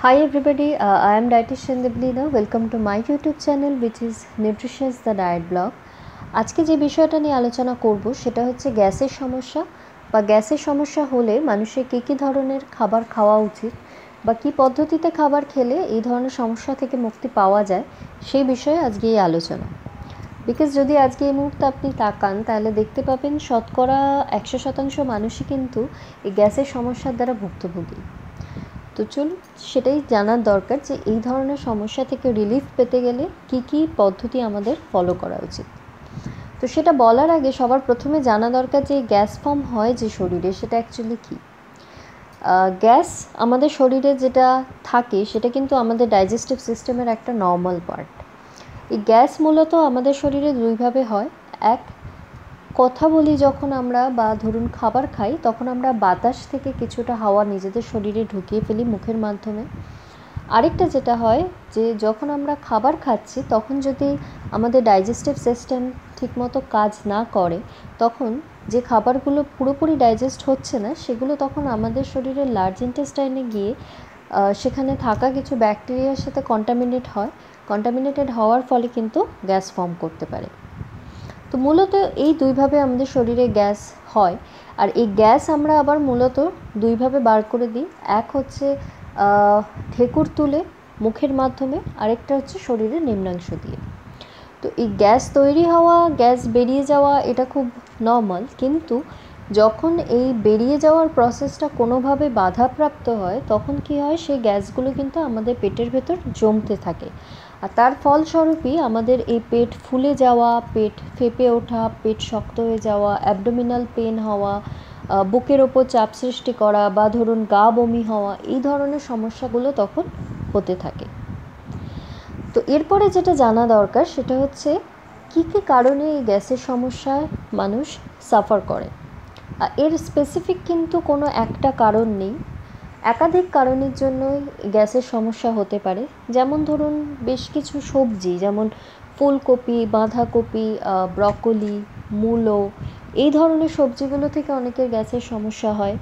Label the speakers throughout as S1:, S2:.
S1: Hi everybody, uh, I am dietitian Deblina. Welcome to my YouTube channel which is Nutritious the Diet Blog. আজকে যে বিষয়টা নিয়ে আলোচনা করব সেটা হচ্ছে গ্যাসের সমস্যা বা গ্যাসের সমস্যা হলে মানুষের কী কী ধরনের খাবার খাওয়া উচিত বা কী পদ্ধতিতে খাবার খেলে এই ধরনের সমস্যা থেকে মুক্তি পাওয়া যায় সেই বিষয়ে আজকে এই আলোচনা বিকজ যদি আজকে এই মুহূর্তে আপনি তাকান তাহলে দেখতে পাবেন শতকরা একশো শতাংশ মানুষই কিন্তু এই গ্যাসের সমস্যার দ্বারা ভুক্তভোগী তো চলুন সেটাই জানার দরকার যে এই ধরনের সমস্যা থেকে রিলিফ পেতে গেলে কি কি পদ্ধতি আমাদের ফলো করা উচিত। তো সেটা বলার আগে সবার প্রথমে জানা দরকার যে গ্যাস ফর্ম হয় যে শরীরে সেটা অ্যাকচুয়ালি কী। গ্যাস আমাদের শরীরে যেটা থাকে সেটা কিন্তু আমাদের ডাইজেস্টিভ সিস্টেমের একটা নর্মাল পার্ট এই গ্যাস মূলত আমাদের শরীরে দুইভাবে হয়, এক কথা বলি যখন আমরা বা ধরুন খাবার খাই, তখন আমরা বাতাস থেকে কিছুটা হাওয়া নিজেদের শরীরে ঢুকিয়ে ফেলি মুখের মাধ্যমে। আরেকটা যেটা হয় যে, যখন আমরা খাবার খাচ্ছি, তখন যদি আমাদের ডাইজেস্টিভ সিস্টেম ঠিকমতো কাজ না করে, তখন যে খাবারগুলো পুরোপুরি ডাইজেস্ট হচ্ছে না, সেগুলো তখন আমাদের শরীরের লার্জ ইন্টেস্টাইনে গিয়ে সেখানে থাকা কিছু ব্যাকটেরিয়ার সাথে কন্টামিনেট হয়। কন্টামিনেটেড হওয়ার ফলে কিন্তু গ্যাস ফর্ম করতে পারে। তো মূলত এই দুইভাবে আমাদের শরীরে গ্যাস হয়। আর এই গ্যাস আমরা আবার মূলত দুইভাবে বার করে দিই। এক হচ্ছে ঠেকুর তুলে মুখের মাধ্যমে, আরেকটা হচ্ছে শরীরের নিম্নাংশ দিয়ে। তো এই গ্যাস তৈরি হওয়া, গ্যাস বেরিয়ে যাওয়া এটা খুব নর্মাল কিন্তু যখন এই বেরিয়ে যাওয়ার প্রসেসটা কোনোভাবে বাধাপ্রাপ্ত হয়, তখন কি হয়, সেই গ্যাসগুলো কিন্তু আমাদের পেটের ভেতর জমতে থাকে। আর তার ফলস্বরূপই আমাদের এই পেট ফুলে যাওয়া, পেট ফেপে ওঠা, পেট শক্ত হয়ে যাওয়া অ্যাবডোমিনাল পেন হওয়া বুকের ওপর চাপ সৃষ্টি করা বা ধরুন গা বমি হওয়া, এই ধরনের সমস্যাগুলো তখন হতে থাকে। তো এরপরে যেটা জানা দরকার সেটা হচ্ছে কী কী কারণে এই গ্যাসের সমস্যায় মানুষ সাফার করে। এর স্পেসিফিক কিন্তু কোনো একটা কারণ নেই। একাধিক কারণের জন্যই গ্যাসের সমস্যা হতে পারে। যেমন ধরুন, বেশ কিছু সবজি, যেমন ফুলকপি, বাঁধাকপি ব্রকলি, মূলো, এই ধরনের সবজিগুলো থেকে অনেকের গ্যাসের সমস্যা হয়।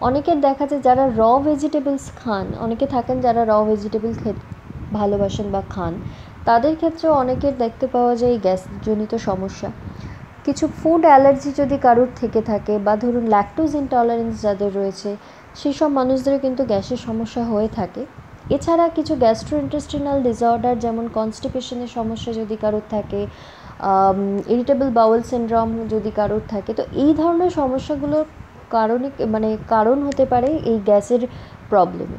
S1: অনেকের দেখা যায় যারা র ভেজিটেবলস খান, অনেকে থাকেন যারা র ভেজিটেবল খেতে, ভালোবাসেন বা খান, তাদের ক্ষেত্রেও অনেকের দেখতে পাওয়া যায় গ্যাসজনিত সমস্যা। কিছু ফুড অ্যালার্জি যদি কারোর থেকে থাকে বা ধরুন ল্যাকটোজ ইনটলারেন্স যাদের রয়েছে সেই সব মানুষদের কিন্তু গ্যাসের সমস্যা হয়ে থাকে। এছাড়া কিছু গ্যাস্ট্রো ইন্টেস্টিনাল ডিসঅর্ডার যেমন কনস্টিপেশনের সমস্যা যদি কারোর থাকে ইরিটেবল বাউল সিনড্রোম যদি কারোর থাকে, তো এই ধরনের সমস্যাগুলোর কারণে মানে কারণ হতে পারে এই গ্যাসের প্রবলেমে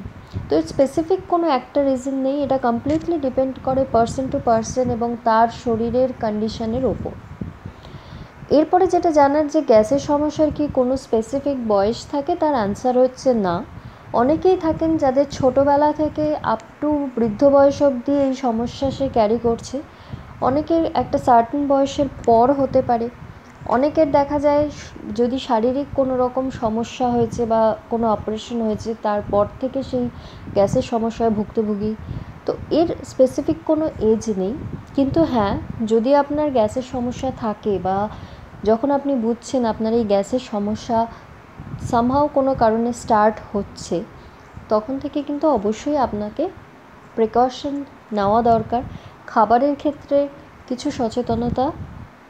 S1: তো স্পেসিফিক কোনো একটা রিজন নেই, এটা কমপ্লিটলি ডিপেন্ড করে পার্সন টু পার্সন এবং তার শরীরের কন্ডিশনের ওপর। এরপরে যেটা জানার যে গ্যাসের সমস্যার কি কোনো স্পেসিফিক বয়স থাকে, তার অ্যান্সার হচ্ছে না। অনেকেই থাকেন যাদের ছোটোবেলা থেকে আপ টু বৃদ্ধ বয়স অবধি এই সমস্যা সে ক্যারি করছে। অনেকের একটা সার্টেন বয়সের পর হতে পারে। অনেকের দেখা যায়, যদি শারীরিক কোনো রকম সমস্যা হয়েছে বা কোনো অপারেশন হয়েছে, তারপর থেকে সেই গ্যাসের সমস্যায় ভুক্তভোগী। তো এর স্পেসিফিক কোনো এজ নেই। কিন্তু হ্যাঁ যদি আপনার গ্যাসের সমস্যা থাকে বা যখন আপনি বুঝছেন আপনার এই গ্যাসের সমস্যা সামহাও কোনো কারণে স্টার্ট হচ্ছে, তখন থেকে কিন্তু অবশ্যই আপনাকে প্রিকশন নেওয়া দরকার। খাবারের ক্ষেত্রে কিছু সচেতনতা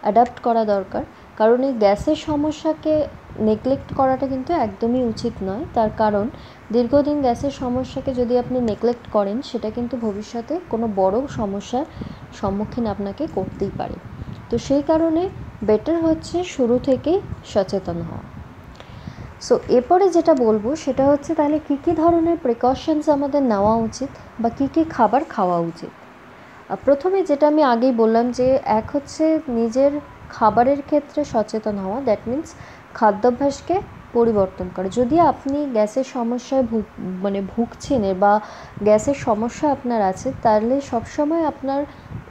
S1: অ্যাডাপ্ট করা দরকার। কারণ এই গ্যাসের সমস্যাকে নেগলেক্ট করাটা কিন্তু একদমই উচিত নয়। তার কারণ, দীর্ঘদিন গ্যাসের সমস্যাকে যদি আপনি নেগলেক্ট করেন, সেটা কিন্তু ভবিষ্যতে কোনো বড় সমস্যার সম্মুখীন আপনাকে করতেই পারে। তো সেই কারণে বেটার হচ্ছে শুরু থেকেই সচেতন হওয়া। সো এরপরে যেটা বলব, সেটা হচ্ছে তাহলে কী কী ধরনের প্রিকশনস আমাদের নেওয়া উচিত বা কী কী খাবার খাওয়া উচিত? প্রথমে যেটা আমি আগেই বললাম যে এক হচ্ছে নিজের খাবারের ক্ষেত্রে সচেতন হওয়া দ্যাট মিন্স খাদ্যাভ্যাসকে পরিবর্তন করে। যদি আপনি গ্যাসের সমস্যায় ভুগ মানে ভুগছেন বা গ্যাসের সমস্যা আপনার আছে, তাহলে সবসময় আপনার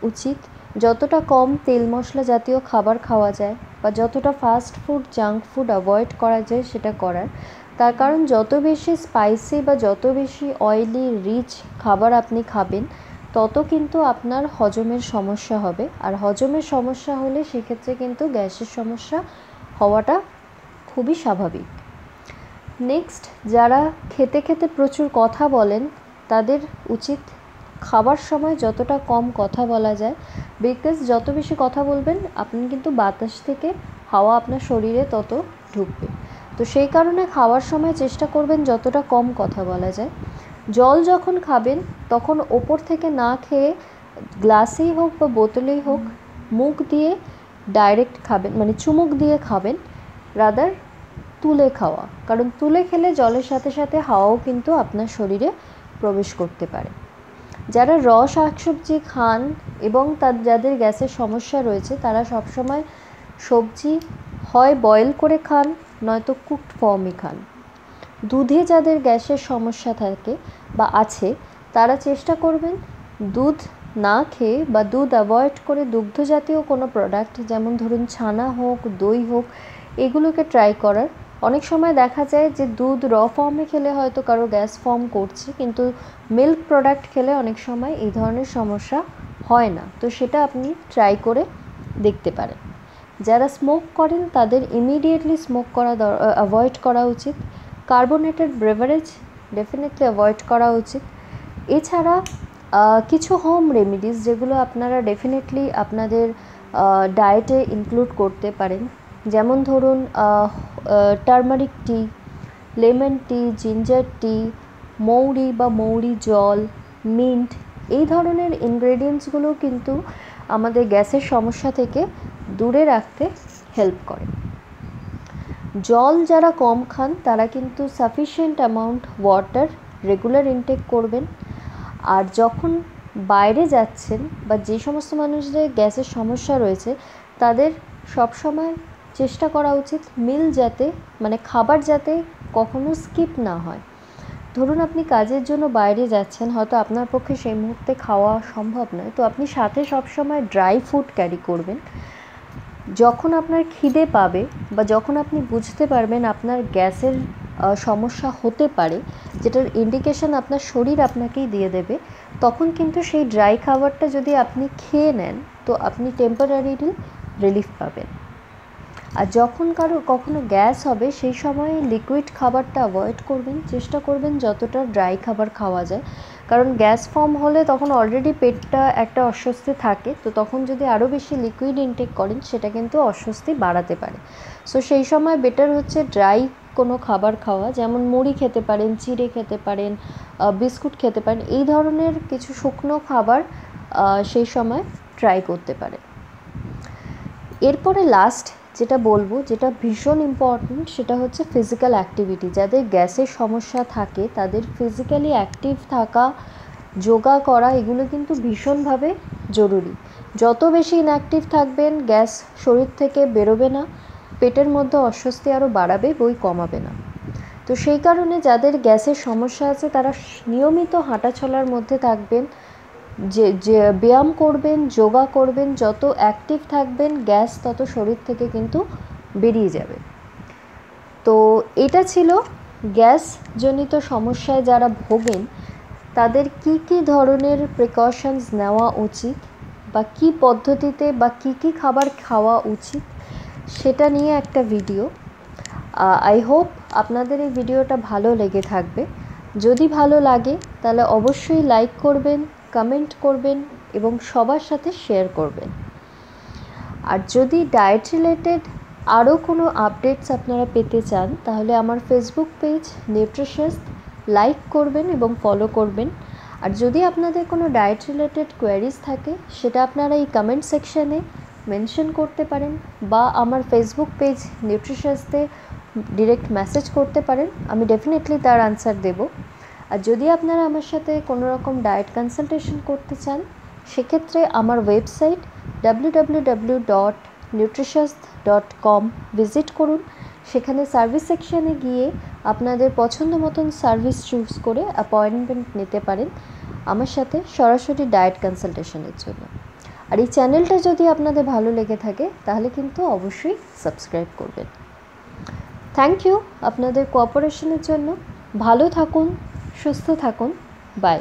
S1: উচিত যতটা কম তেল মশলা জাতীয় খাবার খাওয়া যায় বা যতটা fast food junk food avoid করা যায় সেটা করার। তার কারণ যত বেশি স্পাইসি বা যত বেশি অয়েলি রিচ খাবার আপনি খাবেন, তত কিন্তু আপনার হজমের সমস্যা হবে। আর হজমের সমস্যা হলে সেক্ষেত্রে কিন্তু গ্যাসের সমস্যা হওয়াটা খুবই স্বাভাবিক। নেক্সট যারা খেতে খেতে প্রচুর কথা বলেন, তাদের উচিত খাবার সময় যতটা কম কথা বলা যায়, বিকজ যত বেশি কথা বলবেন, আপনি কিন্তু বাতাস থেকে হাওয়া আপনার শরীরে তত ঢুকবে। তো সেই কারণে খাওয়ার সময় চেষ্টা করবেন যতটা কম কথা বলা যায়। জল যখন খাবেন, তখন ওপর থেকে না খেয়ে গ্লাসেই হোক বা বোতলেই হোক, মুখ দিয়ে ডাইরেক্ট খাবেন মানে চুমুক দিয়ে খাবেন রাদার তুলে খাওয়া। কারণ তুলে খেলে জলের সাথে সাথে হাওয়াও কিন্তু আপনার শরীরে প্রবেশ করতে পারে। যারা র শাকসবজি খান এবং তার যাদের গ্যাসের সমস্যা রয়েছে, তারা সবসময় সবজি হয় বয়েল করে খান, নয়তো কুকড ফর্মই খান। দুধে যাদের গ্যাসের সমস্যা থাকে বা আছে, তারা চেষ্টা করবেন দুধ না খেয়ে বা দুধ অ্যাভয়েড করে দুগ্ধ জাতীয় কোনো প্রোডাক্ট যেমন ধরুন ছানা হোক, দই হোক, এগুলোকে ট্রাই করার অনেক সময় দেখা যায় যে দুধ র ফর্মে খেলে হয়তো কারও গ্যাস ফর্ম করছে, কিন্তু মিল্ক প্রোডাক্ট খেলে অনেক সময় এই ধরনের সমস্যা হয় না। তো সেটা আপনি ট্রাই করে দেখতে পারেন। যারা স্মোক করেন, তাদের ইমিডিয়েটলি স্মোক করা অ্যাভয়েড করা উচিত। কার্বোনেটেড ব্রেভারেজ ডেফিনেটলি অ্যাভয়েড করা উচিত। এছাড়া কিছু হোম রেমিডিস যেগুলো আপনারা ডেফিনেটলি আপনাদের ডায়েটে ইনক্লুড করতে পারেন। যেমন ধরুন turmeric tea, lemon tea, ginger tea, মৌরি বা মৌরি জল, মিন্ট, এই ধরনের ইনগ্রেডিয়েন্টসগুলো কিন্তু আমাদের গ্যাসের সমস্যা থেকে দূরে রাখতে হেল্প করে। জল যারা কম খান, তারা কিন্তু sufficient amount water regular intake করবেন। আর যখন বাইরে যাচ্ছেন বা যে সমস্ত মানুষদের গ্যাসের সমস্যা রয়েছে, তাদের সবসময় চেষ্টা করা উচিত মিল যাতে মানে খাবার যাতে কখনো স্কিপ না হয়। ধরুন আপনি কাজের জন্য বাইরে যাচ্ছেন, হয়তো আপনার পক্ষে সেই মুহূর্তে খাওয়া সম্ভব নয়। তো আপনি সাথে সবসময় ড্রাই ফুড ক্যারি করবেন। যখন আপনার খিদে পাবে বা যখন আপনি বুঝতে পারবেন আপনার গ্যাসের সমস্যা হতে পারে, যেটার ইন্ডিকেশন আপনার শরীর আপনাকেই দিয়ে দেবে, তখন কিন্তু সেই ড্রাই খাবারটা যদি আপনি খেয়ে নেন, তো আপনি টেম্পোরারিলি রিলিফ পাবেন। আর যখন কারও কখনো গ্যাস হবে, সেই সময় লিকুইড খাবারটা অ্যাভয়েড করবেন। চেষ্টা করবেন যতটা ড্রাই খাবার খাওয়া যায়। কারণ গ্যাস ফর্ম হলে তখন অলরেডি পেটটা একটা অস্বস্তি থাকে। তো তখন যদি আরও বেশি লিকুইড ইনটেক করেন, সেটা কিন্তু অস্বস্তি বাড়াতে পারে। সো সেই সময় বেটার হচ্ছে ড্রাই কোনো খাবার খাওয়া। যেমন মুড়ি খেতে পারেন, চিড়ে খেতে পারেন বিস্কুট খেতে পারেন। এই ধরনের কিছু শুকনো খাবার সেই সময় ট্রাই করতে পারে এরপরে লাস্ট যেটা বলব, যেটা ভীষণ ইম্পর্ট্যান্ট সেটা হচ্ছে ফিজিক্যাল অ্যাক্টিভিটি যাদের গ্যাসের সমস্যা থাকে, তাদের ফিজিক্যালি অ্যাক্টিভ থাকা, যোগা করা, এগুলো কিন্তু ভীষণভাবে জরুরি। যত বেশি ইনঅ্যাক্টিভ থাকবেন, গ্যাস শরীর থেকে বেরোবে না, পেটের মধ্যে অস্বস্তি আরও বাড়াবে, বই কমাবে না। তো সেই কারণে যাদের গ্যাসের সমস্যা আছে, তারা নিয়মিত হাঁটাচলার মধ্যে থাকবেন যে যে ব্যায়াম করবেন, যোগা করবেন, যত অ্যাক্টিভ থাকবেন গ্যাস তত শরীর থেকে কিন্তু বেরিয়ে যাবে। তো এটা ছিল গ্যাসজনিত সমস্যায় যারা ভোগেন, তাদের কি কি ধরনের প্রিকশনস নেওয়া উচিত বা কি পদ্ধতিতে বা কি কি খাবার খাওয়া উচিত সেটা নিয়ে একটা ভিডিও আই হোপ আপনাদের এই ভিডিওটা ভালো লেগে থাকবে। যদি ভালো লাগে তাহলে অবশ্যই লাইক করবেন কমেন্ট করবেন এবং সবার সাথে শেয়ার করবেন। আর যদি ডায়েট রিলেটেড আরও কোনো আপডেটস আপনারা পেতে চান, তাহলে আমার ফেসবুক পেজ নিউট্রিশিয়াস লাইক করবেন এবং ফলো করবেন। আর যদি আপনাদের কোনো ডায়েট রিলেটেড কোয়ারিজ থাকে, সেটা আপনারা এই কমেন্ট সেকশানে মেনশন করতে পারেন বা আমার ফেসবুক পেজ নিউট্রিশিয়াসতে ডিরেক্ট মেসেজ করতে পারেন। আমি ডেফিনেটলি তার আনসার দেব। আর যদি আপনারা আমার সাথে কোনো রকম ডায়েট কনসালটেশন করতে চান, সেক্ষেত্রে আমার website W dot nutritious dot com visit করুন। সেখানে সার্ভিস সেকশানে গিয়ে আপনাদের পছন্দ মতন সার্ভিস চুজ করে অ্যাপয়েন্টমেন্ট নিতে পারেন আমার সাথে সরাসরি ডায়েট কনসালটেশনের জন্য। আর এই চ্যানেলটা যদি আপনাদের ভালো লেগে থাকে, তাহলে কিন্তু অবশ্যই সাবস্ক্রাইব করবেন। থ্যাংক ইউ আপনাদের কোঅপারেশনের জন্য। ভালো থাকুন সুস্থ থাকুন বাই।